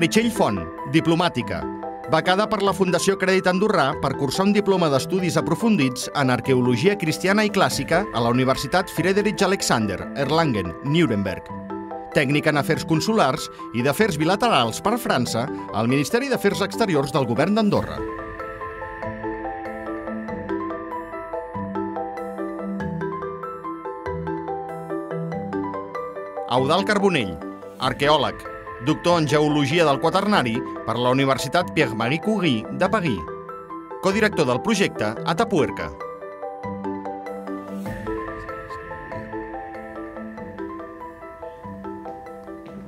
Meritxell Font, diplomàtica. Becada per la Fundació Crèdit Andorrà per cursar un diploma d'estudis aprofundits en arqueologia cristiana i clàssica a la Universitat Friedrich Alexander, Erlangen, Nuremberg. Tècnica en afers consulars i d'afers bilaterals per França al Ministeri d'Afers Exteriors del Govern d'Andorra. Eudal Carbonell, arqueòleg, doctor en Geologia del Quaternari per la Universitat Pierre-Marie Curie de París. Codirector del projecte Atapuerca.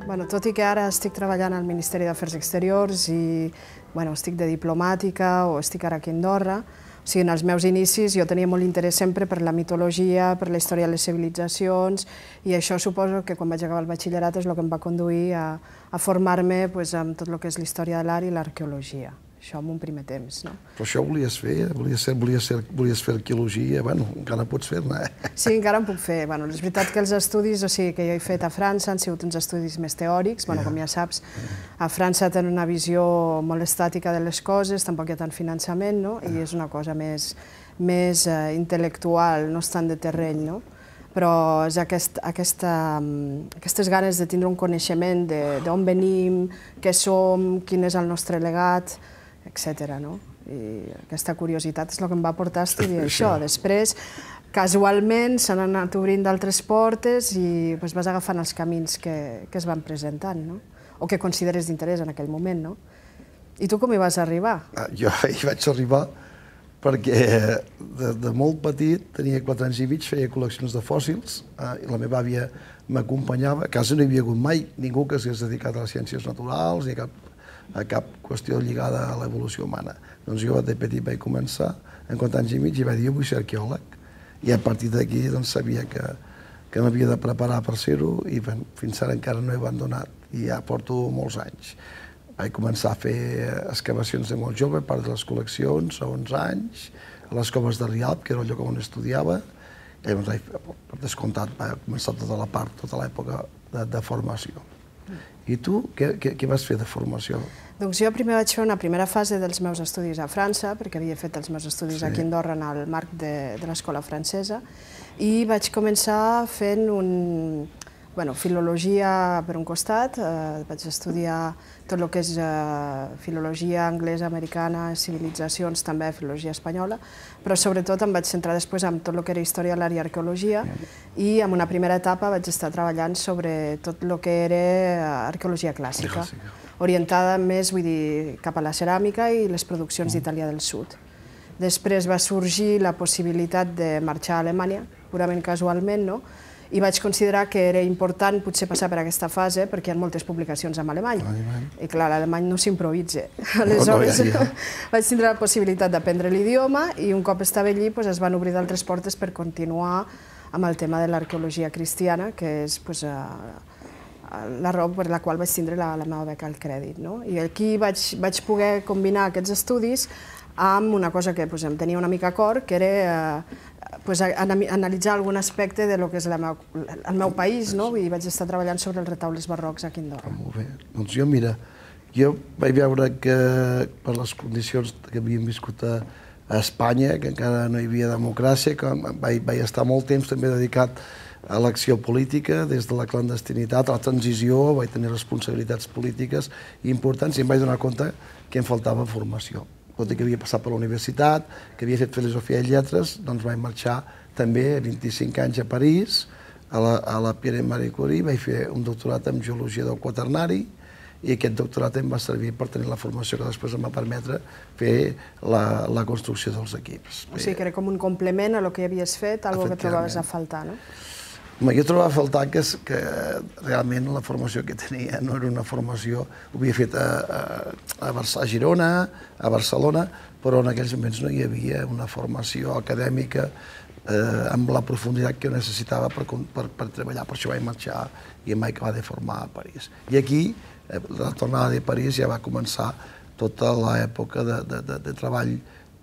Bueno, tot i que ara estic treballant al Ministeri d'Afers Exteriors i bueno, estic de diplomàtica o estic ara aquí a Andorra, o sigui, en els meus inicis jo tenia molt interès sempre per la mitologia, per la història de les civilitzacions, i això suposo que quan vaig acabar el batxillerat és el que em va conduir a, a formar-me pues, amb tot el que és la història de l'art i l'arqueologia això en un primer temps. No? Però això volies fer? Volies, ser, volies, ser, volies fer arqueologia? Bueno, encara pots fer-ne, eh? Sí, encara en puc fer. Bueno, és veritat que els estudis o sigui, que jo he fet a França han sigut uns estudis més teòrics. Bueno, yeah. Com ja saps, a França tenen una visió molt estàtica de les coses, tampoc hi ha tant finançament, no? i és una cosa més, més uh, intel·lectual, no és tant de terreny. No? però és aquest, aquesta, aquestes ganes de tindre un coneixement d'on venim, què som, quin és el nostre legat, etc. No? I aquesta curiositat és el que em va portar a estudiar això. Després, casualment, s'han anat obrint d'altres portes i pues, vas agafant els camins que, que es van presentant, no? o que consideres d'interès en aquell moment. No? I tu com hi vas arribar? Ah, jo hi vaig arribar perquè de, de molt petit, tenia 4 anys i mig, feia col·leccions de fòssils, eh, i la meva àvia m'acompanyava. A casa no hi havia hagut mai ningú que s'hagués dedicat a les ciències naturals, ni cap a cap qüestió lligada a l'evolució humana. Doncs jo de petit vaig començar, en quatre anys i mig, i vaig dir, jo vull ser arqueòleg. I a partir d'aquí doncs, sabia que, que m'havia de preparar per ser-ho i ben, fins ara encara no he abandonat i ja porto molts anys. Vaig començar a fer excavacions de molt jove, part de les col·leccions, a 11 anys, a les coves de Rialp, que era el lloc on estudiava, i llavors, per descomptat, va començar tota la part, tota l'època de, de formació. I tu, què, què, què vas fer de formació? Doncs jo primer vaig fer una primera fase dels meus estudis a França, perquè havia fet els meus estudis sí. aquí a Andorra en el marc de, de l'escola francesa, i vaig començar fent un, bueno, filologia per un costat, eh, vaig estudiar tot el que és eh, filologia anglesa, americana, civilitzacions, també filologia espanyola, però sobretot em vaig centrar després en tot el que era història l'art i arqueologia i en una primera etapa vaig estar treballant sobre tot el que era eh, arqueologia clàssica, orientada més, vull dir, cap a la ceràmica i les produccions d'Itàlia del Sud. Després va sorgir la possibilitat de marxar a Alemanya, purament casualment, no? I vaig considerar que era important potser passar per aquesta fase perquè hi ha moltes publicacions en alemany. alemany. I clar, l'alemany no s'improvisa. Aleshores no, no, ja, ja. vaig tindre la possibilitat d'aprendre l'idioma i un cop estava allí pues, es van obrir d'altres portes per continuar amb el tema de l'arqueologia cristiana, que és pues, la raó per la qual vaig tindre la, la meva beca al crèdit. No? I aquí vaig, vaig poder combinar aquests estudis amb una cosa que pues, em tenia una mica a cor, que era eh, pues, analitzar algun aspecte de lo que és la meu, el meu país, no? I vaig estar treballant sobre els retaules barrocs aquí a Andorra. Ah, molt bé. Doncs jo, mira, jo vaig veure que per les condicions que havíem viscut a, a Espanya, que encara no hi havia democràcia, que vaig, vaig estar molt temps també dedicat a l'acció política, des de la clandestinitat a la transició, vaig tenir responsabilitats polítiques importants i em vaig donar compte que em faltava formació tot i que havia passat per la universitat, que havia fet filosofia i lletres, doncs vaig marxar també a 25 anys a París, a la, a la Pierre Marie Curie, vaig fer un doctorat en geologia del quaternari, i aquest doctorat em va servir per tenir la formació que després em va permetre fer la, la construcció dels equips. O sigui que era com un complement a el que havies fet, algo que trobaves a faltar, no? Jo trobava a faltar que, que realment la formació que tenia no era una formació... Ho havia fet a, a, a, a Girona, a Barcelona, però en aquells moments no hi havia una formació acadèmica eh, amb la profunditat que necessitava per, per, per treballar. Per això vaig marxar i em vaig acabar de formar a París. I aquí, eh, la tornada de París ja va començar tota l'època de, de, de, de treball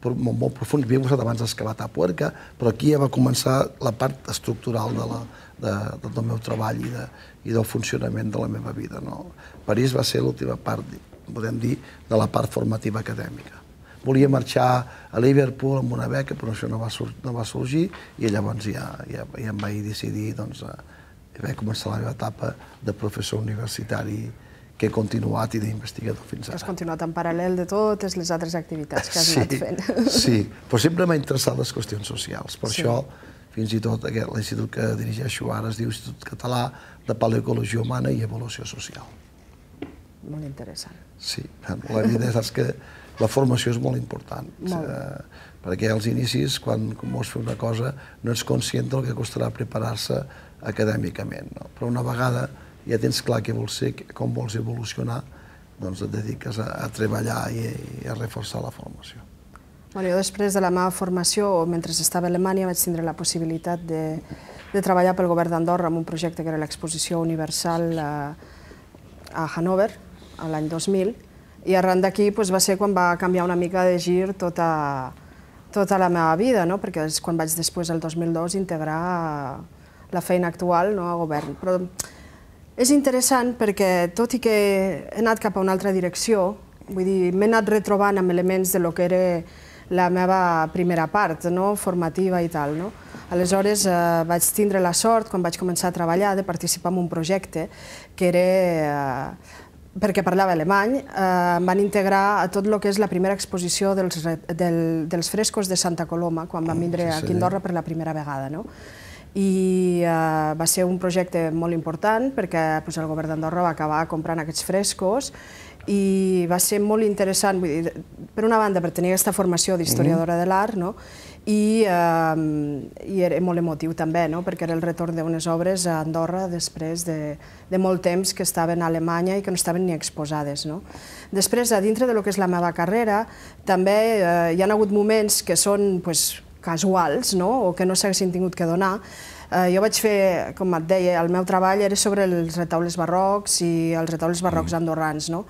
molt, molt profund. Havia començat abans d'excavar Tapuerca, però aquí ja va començar la part estructural de la, de, de, del meu treball i, de, i del funcionament de la meva vida. No? París va ser l'última part, podem dir, de la part formativa acadèmica. Volia marxar a Liverpool amb una beca, però això no va, no va sorgir, i llavors ja, ja, ja em vaig decidir doncs, a, a començar la meva etapa de professor universitari que he continuat i d'investigador fins ara. Has continuat en paral·lel de totes les altres activitats que has sí, anat fent. Sí, però sempre m'ha interessat les qüestions socials. Per sí. això, fins i tot l'institut que dirigeixo ara es diu Institut Català de Paleoecologia Humana i Evolució Social. Molt interessant. Sí, la vida saps que la formació és molt important. Molt. Eh, perquè als inicis, quan vols fer una cosa, no ets conscient del que costarà preparar-se acadèmicament. No? Però una vegada ja tens clar què vols ser, com vols evolucionar, doncs et dediques a, a treballar i, i a reforçar la formació. Bueno, jo després de la meva formació, mentre estava a Alemanya, vaig tindre la possibilitat de, de treballar pel govern d'Andorra en un projecte que era l'exposició universal a, a Hannover, l'any 2000, i arran d'aquí doncs, va ser quan va canviar una mica de gir tota, tota la meva vida, no? perquè és quan vaig després, el 2002, integrar la feina actual no? a govern. Però és interessant perquè, tot i que he anat cap a una altra direcció, vull dir, m'he anat retrobant amb elements de lo que era la meva primera part, no? formativa i tal. No? Aleshores eh, vaig tindre la sort, quan vaig començar a treballar, de participar en un projecte que era, eh, perquè parlava alemany, eh, van integrar a tot el que és la primera exposició dels, del, dels frescos de Santa Coloma, quan van vindre a Quindorra per la primera vegada. No? I eh, va ser un projecte molt important perquè pues, el govern d'Andorra va acabar comprant aquests frescos i va ser molt interessant, vull dir, per una banda, per tenir aquesta formació d'historiadora mm. de l'art, no? I, eh, i era molt emotiu també, no? perquè era el retorn d'unes obres a Andorra després de, de molt temps que estaven a Alemanya i que no estaven ni exposades. No? Després, a dintre de lo que és la meva carrera, també eh, hi ha hagut moments que són pues, casuals no? o que no s'haguessin tingut que donar. Eh, jo vaig fer, com et deia, el meu treball era sobre els retaules barrocs i els retaules barrocs mm. andorrans. No?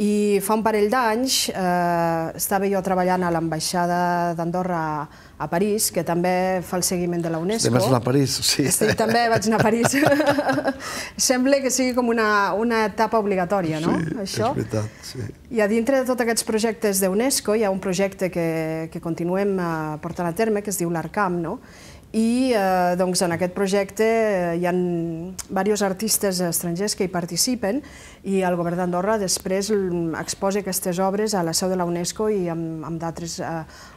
I fa un parell d'anys eh, estava jo treballant a l'ambaixada d'Andorra a París, que també fa el seguiment de la UNESCO. Estem anar a París, sí. sí també vaig anar a París. Sembla que sigui com una, una etapa obligatòria, no? Sí, Això. és veritat, sí. I a dintre de tots aquests projectes d'UNESCO hi ha un projecte que, que continuem eh, portant a terme, que es diu l'ARCAM, no? I eh, doncs, en aquest projecte eh, hi ha diversos artistes estrangers que hi participen i el govern d'Andorra després exposa aquestes obres a la seu de la UNESCO i amb, amb d'altres eh,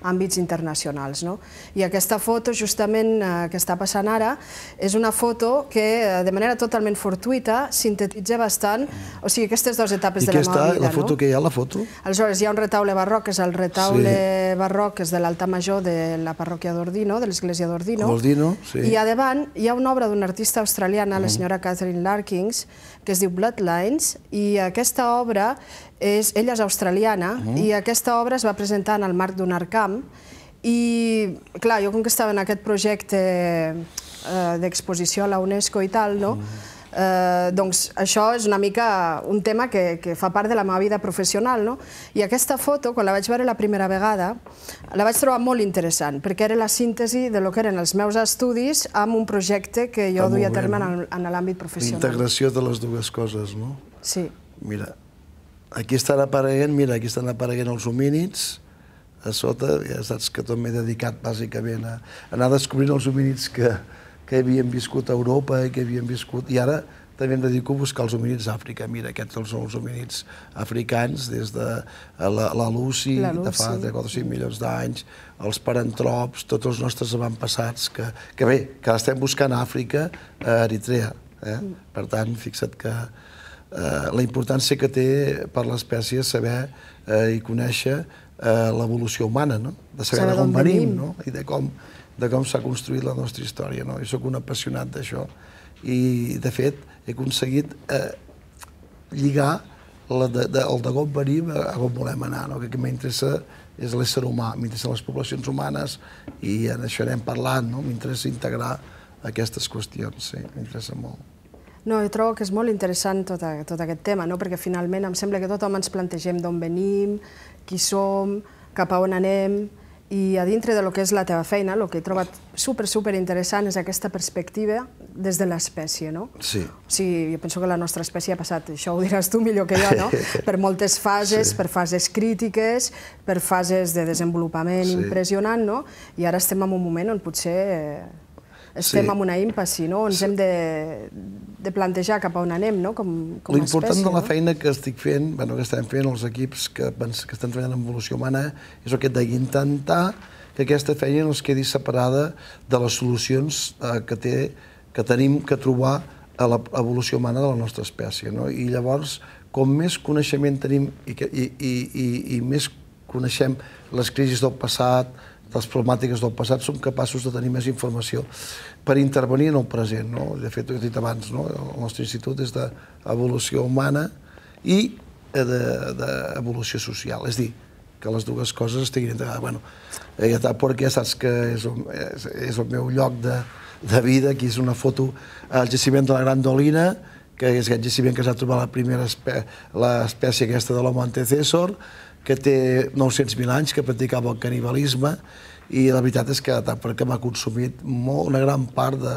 àmbits internacionals. No? I aquesta foto, justament, eh, que està passant ara, és una foto que, de manera totalment fortuita, sintetitza bastant o sigui, aquestes dues etapes I de la meva vida. I la foto no? que hi ha, la foto? Aleshores, hi ha un retaule barroc, que és el retaule sí. barroc, que és de l'altar major de la parròquia d'Ordino, de l'església d'Ordino, Ordino. Ordino, sí. I a davant hi ha una obra d'una artista australiana, la mm. senyora Catherine Larkins, que es diu Bloodlines, i aquesta obra, és, ella és australiana, mm. i aquesta obra es va presentar en el marc d'un arcamp, i, clar, jo com que estava en aquest projecte eh, d'exposició a la UNESCO i tal, no?, mm eh, doncs això és una mica un tema que, que fa part de la meva vida professional. No? I aquesta foto, quan la vaig veure la primera vegada, la vaig trobar molt interessant, perquè era la síntesi de lo que eren els meus estudis amb un projecte que jo duia a terme en, en l'àmbit professional. Integració de les dues coses, no? Sí. Mira, aquí estan apareguent, mira, aquí estan apareguent els homínids, a sota, ja saps que tot m'he dedicat bàsicament a anar descobrint els homínids que, que havien viscut a Europa i que havien viscut... I ara també em dedico a buscar els homínids d'Àfrica. Mira, aquests són els homínids africans des de la, la Lucy, la Lucy. de fa 3 4 5 milions d'anys, els parantrops, tots els nostres avantpassats, que, que bé, que l'estem buscant a Àfrica, a Eritrea. Eh? Mm. Per tant, fixa't que eh, la importància que té per l'espècie saber eh, i conèixer eh, l'evolució humana, no? de saber, saber d'on venim, venim no? i de com de com s'ha construït la nostra història. No? Jo sóc un apassionat d'això i, de fet, he aconseguit eh, lligar la de, de, el de com venim a on volem anar. No? Que, que m'interessa és l'ésser humà, m'interessen les poblacions humanes i en això anem parlant, no? m'interessa integrar aquestes qüestions, sí, m'interessa molt. No, jo trobo que és molt interessant tot, a, tot aquest tema, no? perquè finalment em sembla que tothom ens plantegem d'on venim, qui som, cap a on anem, i a dintre de lo que és la teva feina, el que he trobat super, super interessant és aquesta perspectiva des de l'espècie, no? Sí. O sigui, jo penso que la nostra espècie ha passat, això ho diràs tu millor que jo, no? per moltes fases, sí. per fases crítiques, per fases de desenvolupament sí. impressionant, no? I ara estem en un moment on potser eh, estem sí. en una impassi, no? Ens sí. hem de, de plantejar cap a on anem, no? Com, com. L'important de la no? feina que estic fent, bueno, que estem fent els equips que, que estan treballant en evolució humana, és aquest d'intentar que aquesta feina no es quedi separada de les solucions eh, que, té, que tenim que trobar a l'evolució humana de la nostra espècie. No? I llavors, com més coneixement tenim i, que, i, i, i, i més coneixem les crisis del passat, les problemàtiques del passat, som capaços de tenir més informació per intervenir en el present. No? De fet, ho he dit abans, no? el nostre institut és d'evolució humana i d'evolució de, social. És dir, que les dues coses estiguin integrades. Bueno, ja està, perquè ja saps que és, és, és el meu lloc de, de vida, aquí és una foto al jaciment de la Gran Dolina, que és aquest jaciment que s'ha trobat la primera espè l'espècie aquesta de l'homo antecessor, que té 900.000 anys, que practicava el canibalisme, i la veritat és que perquè m'ha consumit molt, una gran part de,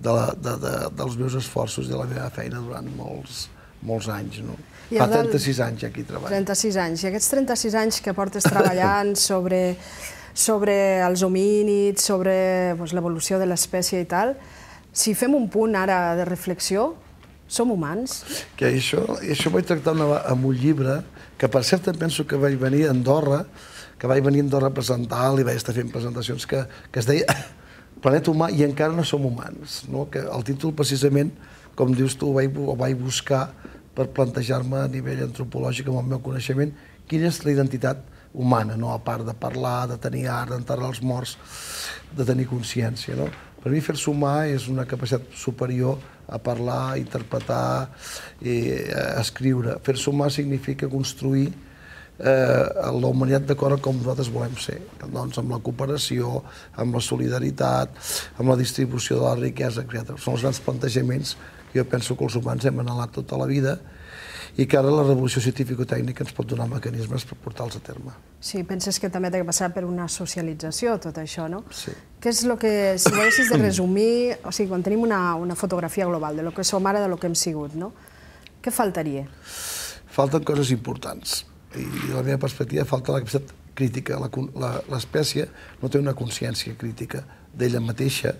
de, la, de, de, dels meus esforços i de la meva feina durant molts, molts anys. No? I Fa 36 anys aquí treballo. 36 anys. I aquests 36 anys que portes treballant sobre, sobre els homínids, sobre pues, l'evolució de l'espècie i tal, si fem un punt ara de reflexió, som humans? Que això, això vaig tractar amb un llibre que per cert penso que vaig venir a Andorra, que vaig venir a Andorra a presentar i vaig estar fent presentacions que, que es deia Planeta humà i encara no som humans. No? Que el títol precisament, com dius tu, ho vaig, ho vaig buscar per plantejar-me a nivell antropològic amb el meu coneixement quina és la identitat humana, no? a part de parlar, de tenir art, d'enterrar els morts, de tenir consciència. No? Per mi fer-se humà és una capacitat superior a parlar, a interpretar, i a escriure. Fer-se humà significa construir eh, la humanitat d'acord com nosaltres volem ser. Doncs amb la cooperació, amb la solidaritat, amb la distribució de la riquesa, etc. Són els grans plantejaments jo penso que els humans hem anhelat tota la vida i que ara la revolució científico-tècnica ens pot donar mecanismes per portar-los a terme. Sí, penses que també ha de passar per una socialització, tot això, no? Sí. Què és el que, si haguessis de resumir, o sigui, quan tenim una, una fotografia global de lo que som ara, de lo que hem sigut, no? Què faltaria? Falten coses importants. I la meva perspectiva falta la capacitat crítica. L'espècie no té una consciència crítica d'ella mateixa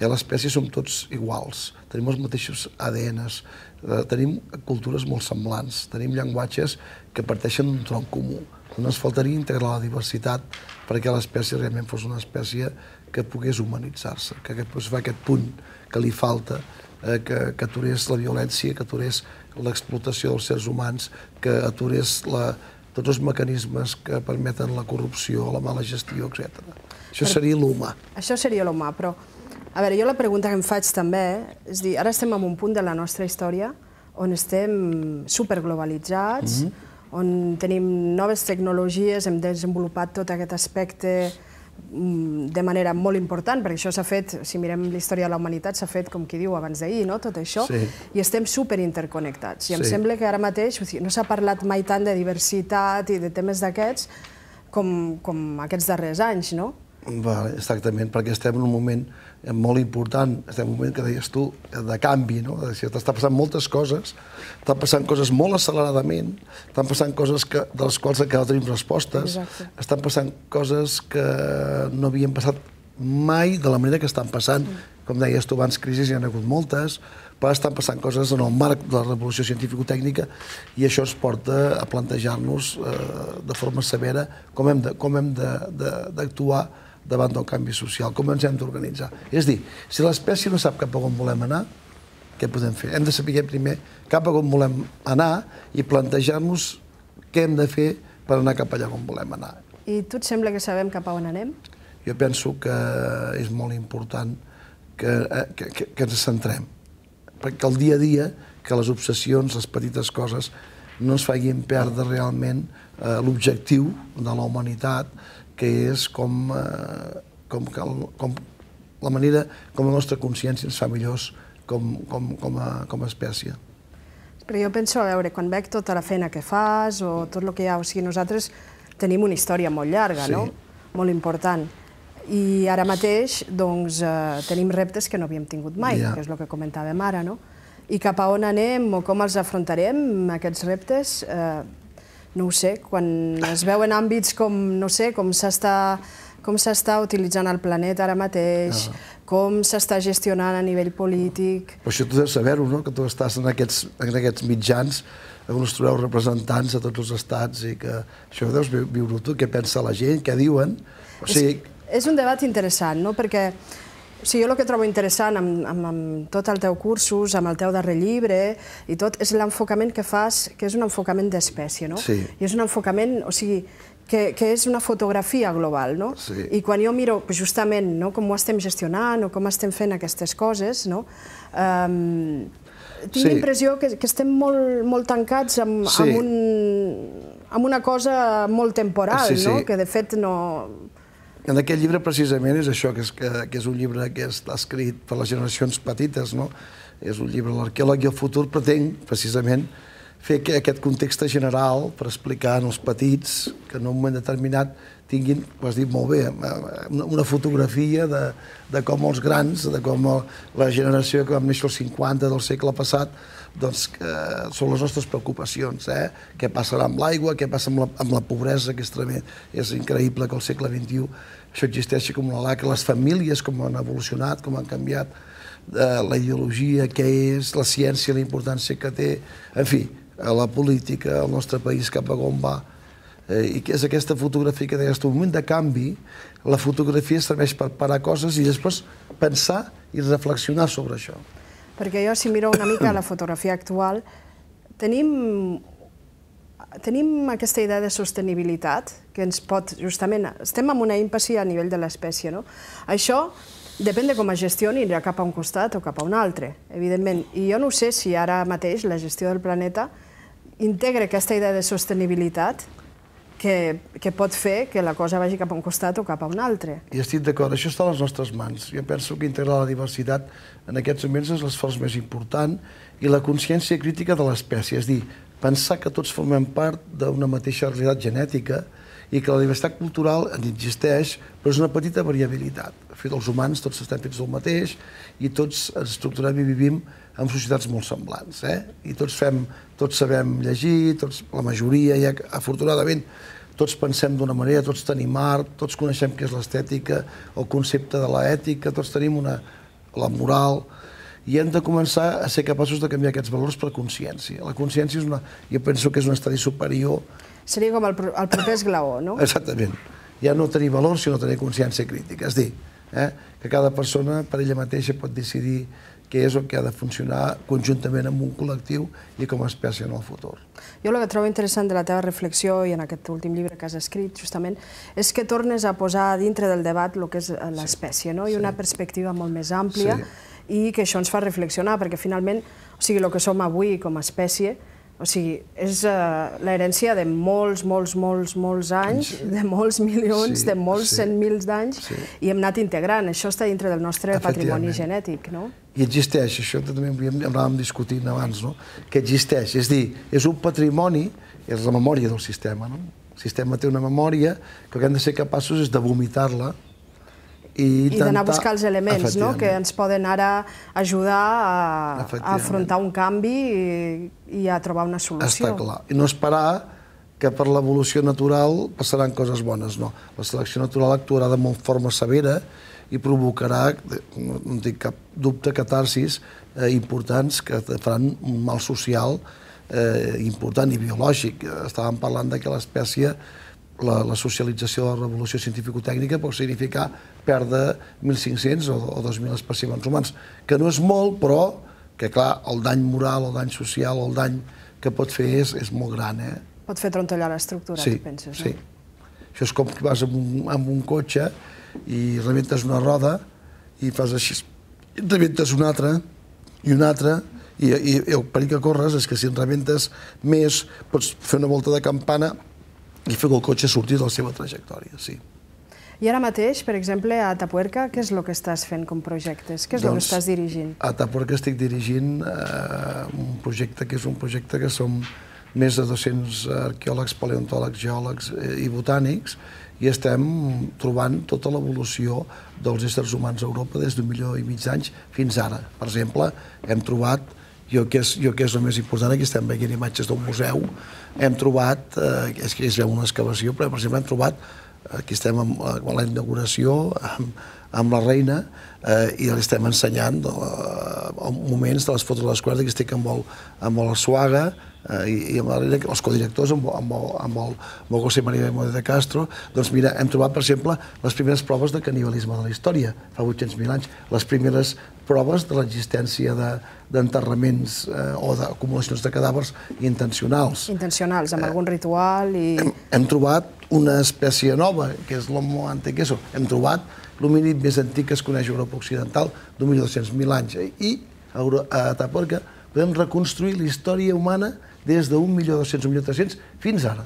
a l'espècie som tots iguals, tenim els mateixos ADNs, eh, tenim cultures molt semblants, tenim llenguatges que parteixen d'un tronc comú. No ens faltaria integrar la diversitat perquè l'espècie realment fos una espècie que pogués humanitzar-se, que pogués fer aquest punt que li falta, eh, que, que aturés la violència, que aturés l'explotació dels sers humans, que aturés la, tots els mecanismes que permeten la corrupció, la mala gestió, etc. Això seria l'humà. Això seria l'humà, però a veure, jo la pregunta que em faig també és dir, ara estem en un punt de la nostra història on estem superglobalitzats, mm -hmm. on tenim noves tecnologies, hem desenvolupat tot aquest aspecte mm, de manera molt important, perquè això s'ha fet, si mirem la història de la humanitat, s'ha fet, com qui diu, abans d'ahir, no?, tot això, sí. i estem superinterconnectats. I em Sí. sembla que ara mateix no s'ha parlat mai tant de diversitat i de temes d'aquests com, com aquests darrers anys, no? Vale, exactament, perquè estem en un moment molt important, estem en un moment que deies tu, de canvi, no? Està passant moltes coses, estan passant coses molt acceleradament, estan passant coses que, de les quals encara no tenim respostes, Exacte. estan passant coses que no havien passat mai de la manera que estan passant. Com deies tu abans, crisis hi ha hagut moltes, però estan passant coses en el marc de la revolució científico-tècnica i això ens porta a plantejar-nos eh, de forma severa com hem d'actuar davant del canvi social, com ens hem d'organitzar. És dir, si l'espècie no sap cap a on volem anar, què podem fer? Hem de saber primer cap a on volem anar i plantejar-nos què hem de fer per anar cap allà on volem anar. I tu et sembla que sabem cap a on anem? Jo penso que és molt important que, eh, que, que, que ens centrem. Perquè el dia a dia, que les obsessions, les petites coses, no ens facin perdre realment eh, l'objectiu de la humanitat, que és com, eh, com, com, com la manera com la nostra consciència ens fa millors com, com, com, a, com a espècie. Perquè jo penso, a veure, quan veig tota la feina que fas o tot el que hi ha, o sigui, nosaltres tenim una història molt llarga, Sí. no? molt important. I ara mateix doncs, eh, tenim reptes que no havíem tingut mai, Ja. que és el que comentàvem ara, no? I cap a on anem o com els afrontarem, aquests reptes, eh, no ho sé, quan es veuen àmbits com, no sé, com s'està com s'està utilitzant el planeta ara mateix, com s'està gestionant a nivell polític... Però això tu deus saber-ho, no? que tu estàs en aquests, en aquests mitjans on us trobeu representants de tots els estats i que això deus vi- viure tu, què pensa la gent, què diuen... O sigui, És, és un debat interessant, no? perquè sigui, jo el que trobo interessant amb, amb, amb tot el teu cursos, amb el teu darrer llibre i tot, és l'enfocament que fas, que és un enfocament d'espècie, no? Sí. I és un enfocament, o sigui, que, que és una fotografia global, no? Sí. I quan jo miro pues, justament no, com ho estem gestionant o com estem fent aquestes coses, no? Um, tinc Sí. la impressió que, que estem molt, molt tancats amb, Sí. amb, un, amb una cosa molt temporal, Sí, sí. no? que de fet no, En aquest llibre precisament és això, que és, que, que és un llibre que està escrit per les generacions petites, no? És un llibre, l'arqueòleg i el futur pretén precisament fer que aquest context general per explicar als petits que en un moment determinat tinguin, ho has dit molt bé, una, una fotografia de, de com els grans, de com la generació que vam néixer als 50 del segle passat, doncs que són les nostres preocupacions, eh? Què passarà amb l'aigua, què passa amb la, amb la pobresa, que és tremend, és increïble que al segle XXI això existeixi com una laca, les famílies com han evolucionat, com han canviat, eh, la ideologia, què és, la ciència, la importància que té, en fi, eh, la política, el nostre país cap a on va, eh, i que és aquesta fotografia que deies tu, un moment de canvi, la fotografia serveix per parar coses i després pensar i reflexionar sobre això. Perquè jo, si miro una mica la fotografia actual, tenim, tenim aquesta idea de sostenibilitat que ens pot, justament, estem en una ímpassi a nivell de l'espècie, no? Això depèn de com es gestioni, anirà cap a un costat o cap a un altre, evidentment. I jo no sé si ara mateix la gestió del planeta integra aquesta idea de sostenibilitat que, que pot fer que la cosa vagi cap a un costat o cap a un altre. I estic d'acord, això està a les nostres mans. Jo penso que integrar la diversitat en aquests moments és l'esforç més important i la consciència crítica de l'espècie, és dir, pensar que tots formem part d'una mateixa realitat genètica i que la diversitat cultural existeix, però és una petita variabilitat. De fet, els humans tots estem fets del mateix i tots ens estructurem i vivim en societats molt semblants. Eh? I tots, fem, tots sabem llegir, tots, la majoria, ja, afortunadament, tots pensem d'una manera, tots tenim art, tots coneixem què és l'estètica, el concepte de l'ètica, tots tenim una, la moral, i hem de començar a ser capaços de canviar aquests valors per consciència. La consciència és una, jo penso que és un estadi superior, Seria com el, el proper esglaó, no? exactament, ja no tenir valor sinó tenir consciència crítica, és dir, eh, que cada persona per ella mateixa pot decidir què és el que ha de funcionar conjuntament amb un col·lectiu i com a espècie en el futur. Jo el que trobo interessant de la teva reflexió i en aquest últim llibre que has escrit, justament, és que tornes a posar dintre del debat el que és eh, l'espècie, no? i una perspectiva molt més àmplia, i que això ens fa reflexionar, perquè finalment, o sigui, el que som avui com a espècie, o sigui, és uh, l'herència de molts, molts, molts, molts anys, de molts milions, Sí, de molts sí. cent mils d'anys, Sí. i hem anat integrant. Això està dintre del nostre patrimoni genètic, no? I existeix, això també anàvem discutint abans, no? que existeix, és dir, és un patrimoni, és la memòria del sistema, no? El sistema té una memòria que el que hem de ser capaços és de vomitar-la i I intentar... d'anar a buscar els elements no? que ens poden ara ajudar a, a afrontar un canvi i, i a trobar una solució. Està clar. I no esperar que per l'evolució natural passaran coses bones, no. La selecció natural actuarà de molt forma severa i provocarà, no, no tinc cap dubte, catarsis eh, importants que faran un mal social eh, important i biològic. Estàvem parlant de que l'espècie, la, la socialització de la revolució científico-tècnica pot significar perdre 1.500 o, o 2.000 espècimens humans, que no és molt, però que clar, el dany moral, el dany social, el dany que pot fer és, és molt gran, eh? Pot fer trontollar l'estructura, Sí, tu penses, sí. no? Això és com que vas amb un, amb un cotxe i rebentes una roda i fas així, i en rebentes una altra i una altra i, i, i el perill que corres és que si en rebentes més pots fer una volta de campana i fer que el cotxe surti de la seva trajectòria, sí. I ara mateix, per exemple, a Tapuerca, què és el que estàs fent com projectes? Què és el que Doncs, estàs dirigint? A Taporca estic dirigint eh, un projecte que és un projecte que som més de 200 arqueòlegs, paleontòlegs, geòlegs eh, i botànics, i estem trobant tota l'evolució dels éssers humans a Europa des d'un milió i mig d'anys fins ara. Per exemple, hem trobat, jo que, és, jo que és el més important, aquí estem veient imatges d'un museu, hem trobat, eh, és que es veu una excavació, però per exemple hem trobat, aquí estem amb, amb la inauguració, amb, amb la reina, eh, i li estem ensenyant de, eh, moments de les fotos de l'esquadra que estic amb el, amb el Suaga, eh, i, i amb els codirectors, amb, amb, el, amb, el, amb el José María de Castro, doncs mira, hem trobat, per exemple, les primeres proves de canibalisme de la història, fa 800.000 anys, les primeres proves de l'existència d'enterraments de, eh, o d'acumulacions de cadàvers intencionals. Intencionals, amb eh, algun ritual i... Hem, hem trobat una espècie nova, que és l'homo antequeso. Hem trobat l'homínid més antic que es coneix a Europa Occidental, d'un milió mil anys. I a, a Taporca podem reconstruir la història humana des tres cents, fins ara.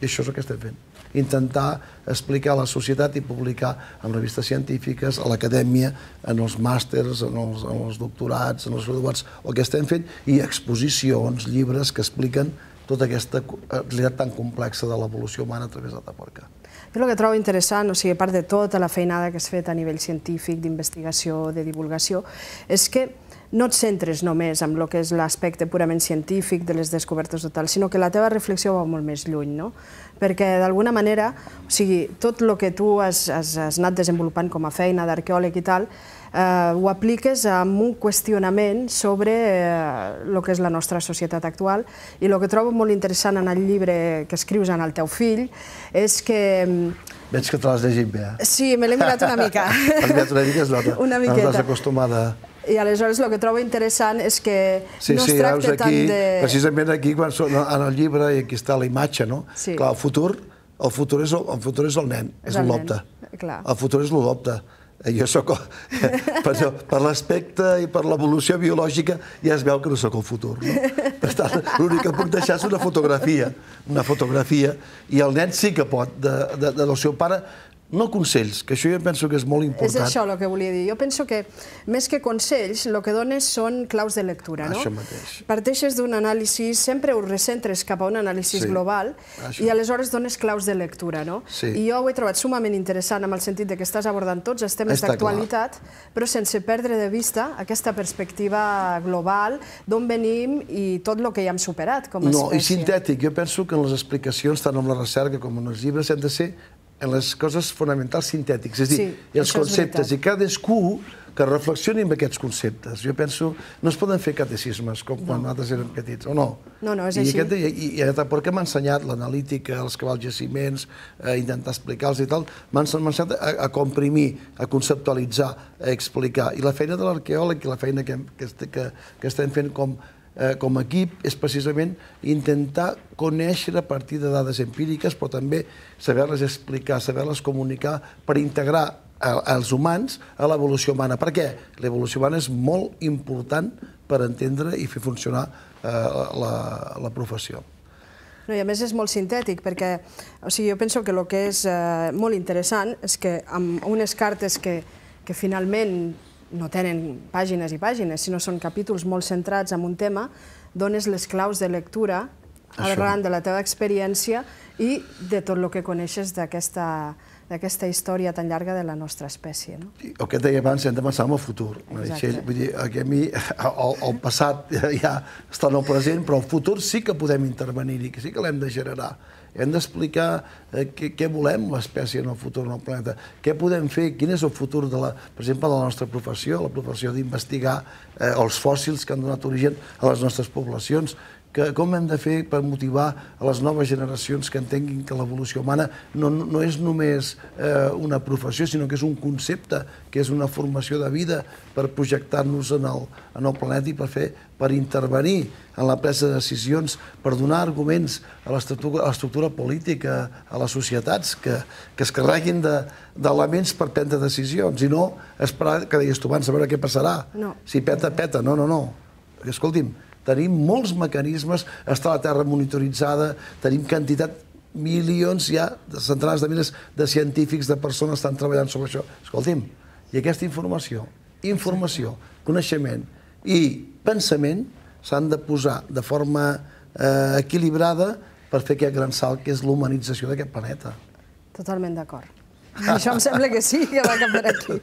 I això és el que estem fent. Intentar explicar a la societat i publicar en revistes científiques, a l'acadèmia, en els màsters, en els, en els doctorats, en els graduats, el que estem fent, i exposicions, llibres que expliquen tota aquesta realitat tan complexa de l'evolució humana a través de Taporca. Jo el que trobo interessant, o sigui, a part de tota la feinada que has fet a nivell científic, d'investigació, de divulgació, és que no et centres només en el que és l'aspecte purament científic de les descobertes totals, sinó que la teva reflexió va molt més lluny, no? Perquè d'alguna manera, o sigui, tot el que tu has, has, has anat desenvolupant com a feina d'arqueòleg i tal, eh, ho apliques amb un qüestionament sobre eh, el que és la nostra societat actual i el que trobo molt interessant en el llibre que escrius en el teu fill és que mm, Veig que te l'has llegit bé. Eh? Sí, me l'he mirat una mica. Has mirat una mica, es nota. Una miqueta. No estàs acostumada. I aleshores el que trobo interessant és que sí, no sí, es tracta aquí, tant de... Precisament aquí, quan són, en el llibre, i aquí està la imatge, no? Sí. Clar, el futur, el futur és el, el, futur és el nen, és, és l'opte. El futur és l'opte. Eh, jo sóc, per, per l'aspecte i per l'evolució biològica ja es veu que no sóc el futur. No? Per tant, l'únic que puc deixar és una fotografia, una fotografia, i el nen sí que pot, de, de, de del seu pare, no consells, que això jo penso que és molt important. És això el que volia dir. Jo penso que, més que consells, el que dones són claus de lectura, no? Això mateix. Parteixes d'un anàlisi, sempre ho recentres cap a un anàlisi sí. global, això. i aleshores dones claus de lectura, no? Sí. I jo ho he trobat sumament interessant amb el sentit que estàs abordant tots els temes d'actualitat, però sense perdre de vista aquesta perspectiva global d'on venim i tot el que ja hem superat com a no, espècie. I sintètic. Jo penso que en les explicacions, tant en la recerca com en els llibres, hem de ser en les coses fonamentals sintètics, és a dir, sí, els conceptes, i cadascú que reflexioni amb aquests conceptes. Jo penso, no es poden fer catecismes com quan no. nosaltres érem petits, o no? No, no, és I així. Aquest, i, i, i perquè m'ha ensenyat l'analítica, els cabals jaciments, a intentar explicar-los i tal, m'ha ensenyat a, a comprimir, a conceptualitzar, a explicar. I la feina de l'arqueòleg i la feina que, que, que, que estem fent com eh, com a equip és precisament intentar conèixer a partir de dades empíriques, però també saber-les explicar, saber-les comunicar per integrar els humans a l'evolució humana. Per què? L'evolució humana és molt important per entendre i fer funcionar eh, la, la professió. No, I a més és molt sintètic, perquè o sigui, jo penso que el que és eh, molt interessant és que amb unes cartes que, que finalment no tenen pàgines i pàgines, sinó són capítols molt centrats en un tema, dones les claus de lectura arran de la teva experiència i de tot el que coneixes d'aquesta d'aquesta història tan llarga de la nostra espècie. No? El que et deia abans, hem de pensar en el futur. Exacte. Vull dir, que a mi el, el passat ja està en el present, però el futur sí que podem intervenir-hi, que sí que l'hem de generar hem d'explicar eh, què, què volem l'espècie en el futur en el planeta, què podem fer, quin és el futur, de la, per exemple, de la nostra professió, la professió d'investigar eh, els fòssils que han donat origen a les nostres poblacions, que, com hem de fer per motivar a les noves generacions que entenguin que l'evolució humana no, no és només eh, una professió, sinó que és un concepte, que és una formació de vida per projectar-nos en, el, en el planeta i per fer per intervenir en la presa de decisions, per donar arguments a l'estructura política, a les societats, que, que es carreguin d'elements de, per prendre decisions, i no esperar que deies tu abans a veure què passarà. No. Si peta, peta. No, no, no. Escolti'm, tenim molts mecanismes, està la Terra monitoritzada, tenim quantitat milions ja, de centenars de milers de científics, de persones que estan treballant sobre això. Escolti'm, i aquesta informació, informació, coneixement i pensament s'han de posar de forma eh, equilibrada per fer aquest gran salt que és l'humanització d'aquest planeta. Totalment d'acord. Això em sembla que sí, que va cap per aquí.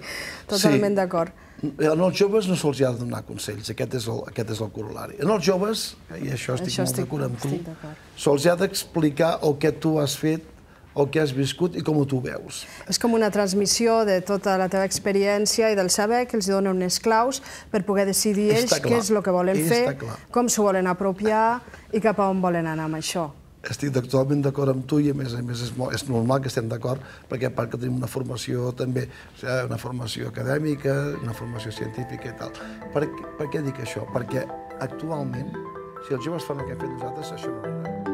Totalment sí. d'acord. En els joves no se'ls ha de donar consells, aquest és el, aquest és el corolari. En els joves, i això estic això molt d'acord amb tu, se'ls ha d'explicar el que tu has fet, el que has viscut i com tu veus. És com una transmissió de tota la teva experiència i del saber que els dona unes claus per poder decidir ells què és el que volen fer, com s'ho volen apropiar i cap a on volen anar amb això estic totalment d'acord amb tu i a més a més és, molt, és normal que estem d'acord perquè a part que tenim una formació també, o sigui, una formació acadèmica, una formació científica i tal. Per, per què dic això? Perquè actualment, si els joves fan el que hem fet nosaltres, això no anirà.